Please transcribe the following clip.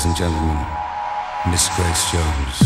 Ladies and gentlemen, Miss Grace Jones.